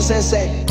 sensei.